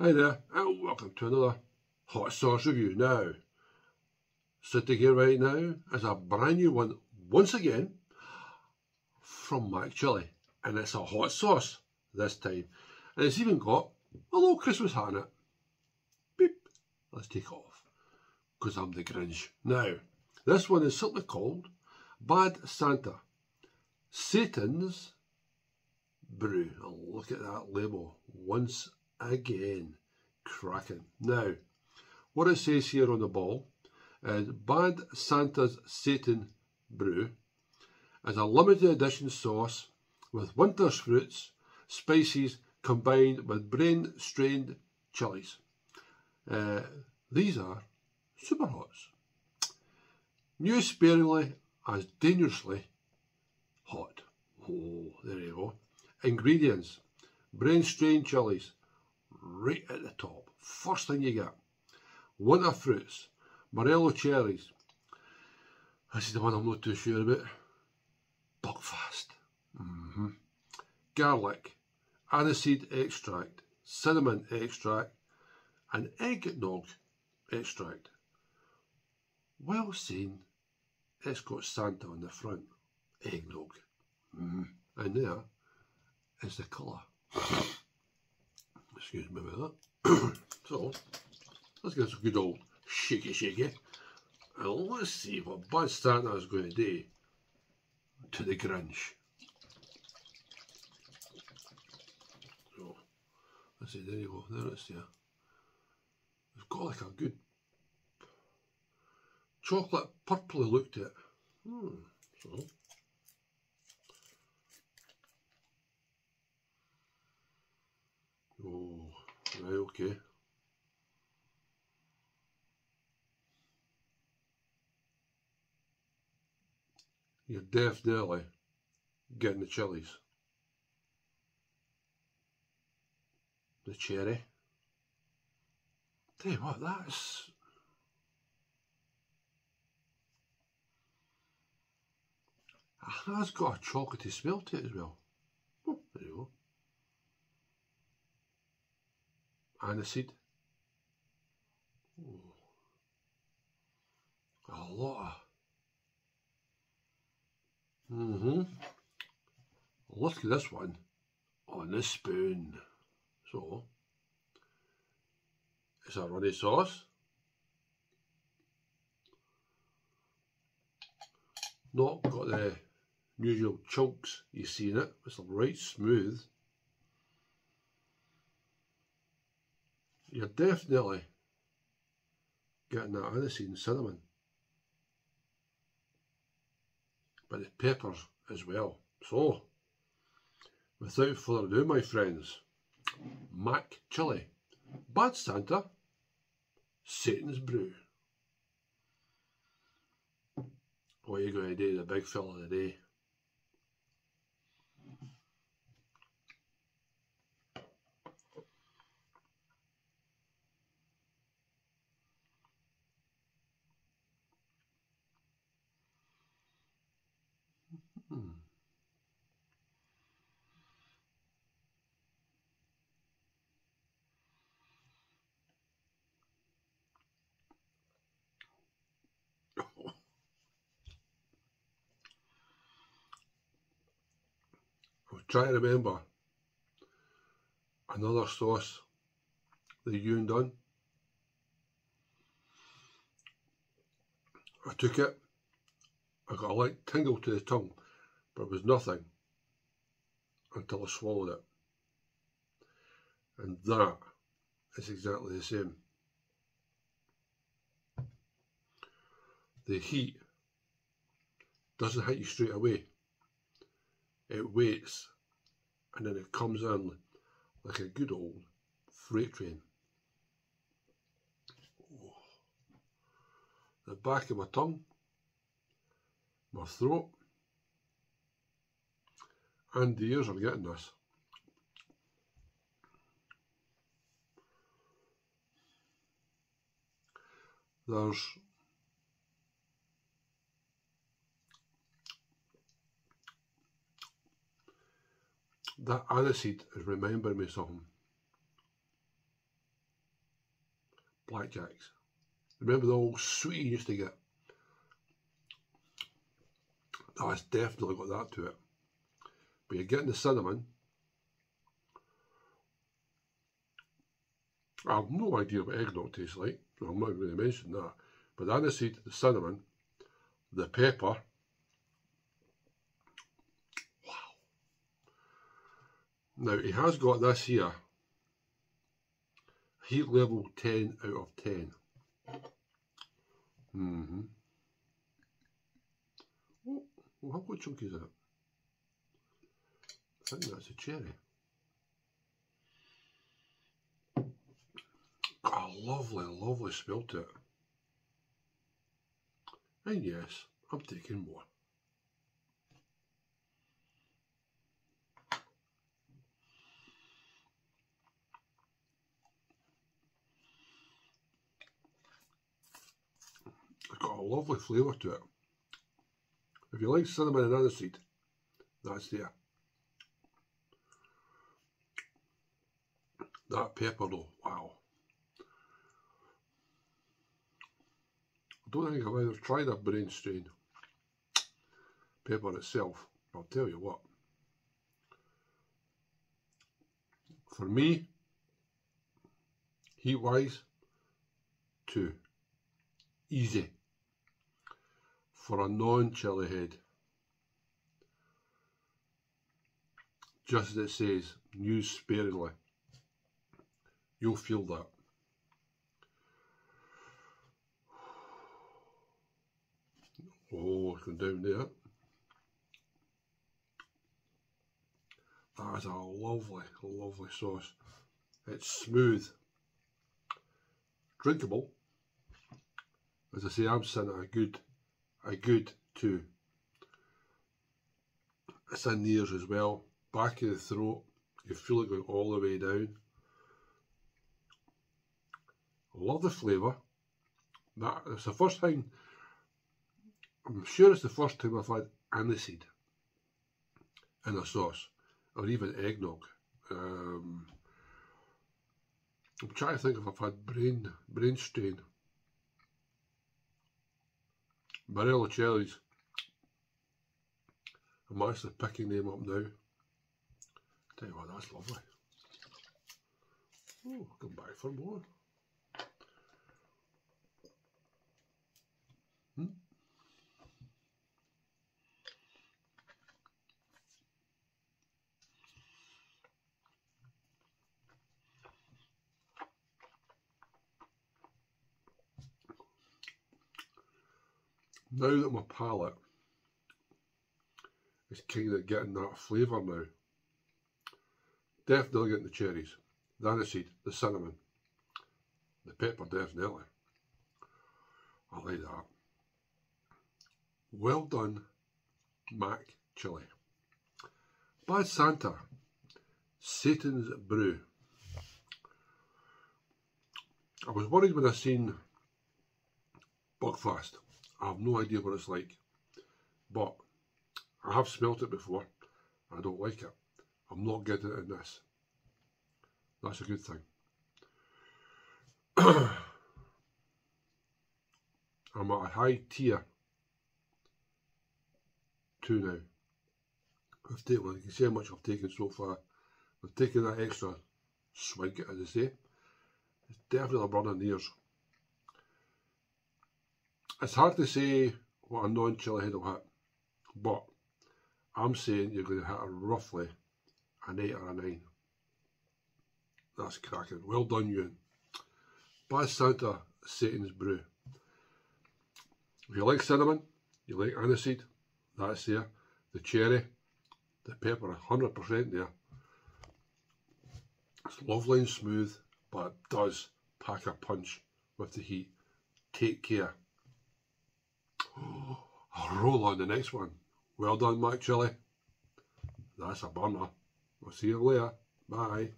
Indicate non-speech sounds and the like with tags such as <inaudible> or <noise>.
Hi there, and welcome to another hot sauce review. Now, sitting here right now is a brand new one, once again, from Mack Chilli. And it's a hot sauce this time. And it's even got a little Christmas hat in it. Beep. Let's take it off, because I'm the Grinch. Now, this one is simply called Bad Santa. Satan's Brew. Look at that label. Once again. Cracking. Now, what it says here on the ball is Bad Santa's Satan Brew is a limited edition sauce with winter's fruits, spices combined with brain strained chilies. Uh, these are super hots. New sparingly as dangerously hot. Oh, there you go. Ingredients brain strained chilies, right at the top. First thing you get. Winter fruits, Morello cherries. This is the one I'm not too sure about. Buckfast. Mm -hmm. Garlic, aniseed extract, cinnamon extract, and eggnog extract. Well seen. It's got Santa on the front. Eggnog. Mm. And there is the colour. Excuse me about that. <clears throat> so, let's get some good old shaky shaky. And let's see what Bad Santa is going to do to the Grinch. So, let's see, there you go, there it's there. It's got like a good chocolate purpley look to it. Hmm, so. Oh, right, okay. You're definitely getting the chilies. The cherry. Tell you what, that's ah, er it has got a chocolatey smell to it as well. Oh, there you go. Aniseed. Ooh. A lot of. Mm-hmm. Look at this one on the spoon. So, it's a runny sauce. Not got the usual chunks you see in it. It's right smooth. You're definitely getting that aniseed and cinnamon. But the peppers as well. So, without further ado, my friends, Mack Chilli, Bad Santa, Satan's Brew. What are you going to do, the big fella of Trying to remember another sauce that you done. I took it, I got a light tingle to the tongue but it was nothing until I swallowed it. And that is exactly the same. The heat doesn't hit you straight away. It waits and then it comes in like a good old freight train. Oh. The back of my tongue, my throat, and the ears are getting this. There's that aniseed is remembering me something. blackjacks. Remember the old sweet you used to get? It's definitely got that to it. But you're getting the cinnamon. I have no idea what eggnog tastes like, so I'm not going to mention that. But the aniseed, the cinnamon, the pepper. Now, he has got this here. Heat level 10 out of 10. Mm-hmm. Oh, well, how much chunk is it? I think that's a cherry. Got a lovely, lovely smell to it. And yes, I'm taking more. It's got a lovely flavour to it. If you like cinnamon and aniseed, that's there. That pepper though, wow. I don't think I've ever tried a brain strain pepper itself. I'll tell you what. For me, heat wise, two. Easy. For a non-chili head. Just as it says, use sparingly. You'll feel that. Oh, it's down there. That is a lovely, lovely sauce. It's smooth, drinkable. As I say, I'm sitting at a good, a good two. It's in the ears as well, back of the throat. You feel it going all the way down. Love the flavour. That it's the first time I'm sure it's the first time I've had aniseed in a sauce, or even eggnog. Um, I'm trying to think if I've had brain brain strain. Barello cherries. I'm actually picking them up now. Tell you what, that's lovely. Oh, come back for more. Now that my palate is kind of getting that flavour now, definitely getting the cherries, the aniseed, the cinnamon, the pepper definitely. I like that. Well done, Mack Chilli. Bad Santa, Satan's Brew. I was worried when I seen Buckfast I have no idea what it's like. But I have smelt it before. I don't like it. I'm not getting it in this. That's a good thing. <clears throat> I'm at a high tier two now. I've taken, well, you can see how much I've taken so far. I've taken that extra swig, as I say. It's definitely burning ears. It's hard to say what a non-chili head will hit, but I'm saying you're going to hit a roughly an 8 or a 9. That's cracking. Well done, Ewan. Bad Santa Satan's Brew. If you like cinnamon, you like aniseed, that's there. The cherry, the pepper, 100% there. It's lovely and smooth, but it does pack a punch with the heat. Take care. Roll on the next one. Well done, Mack Chilli. That's a burner. I'll see you later. Bye.